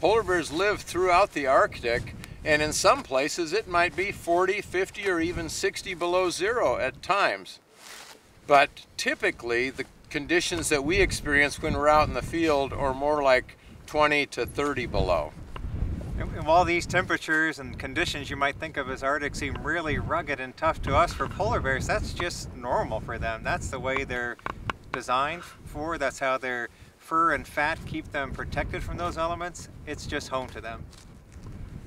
polar bears live throughout the Arctic and in some places it might be 40, 50, or even 60 below zero at times. But typically the conditions that we experience when we're out in the field are more like 20 to 30 below. And while these temperatures and conditions you might think of as Arctic seem really rugged and tough to us for polar bears, that's just normal for them. That's the way they're designed for. That's how their fur and fat keep them protected from those elements. It's just home to them.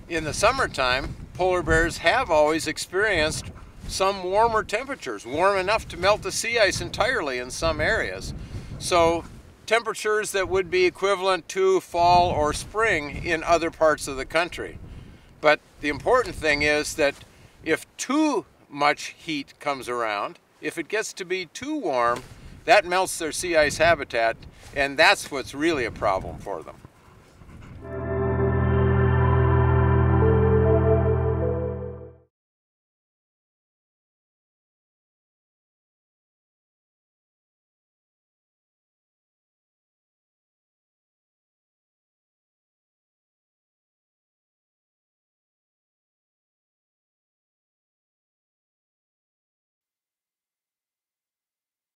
In the summertime, polar bears have always experienced some warmer temperatures, warm enough to melt the sea ice entirely in some areas. So temperatures that would be equivalent to fall or spring in other parts of the country. But the important thing is that if too much heat comes around, if it gets to be too warm, that melts their sea ice habitat, and that's what's really a problem for them.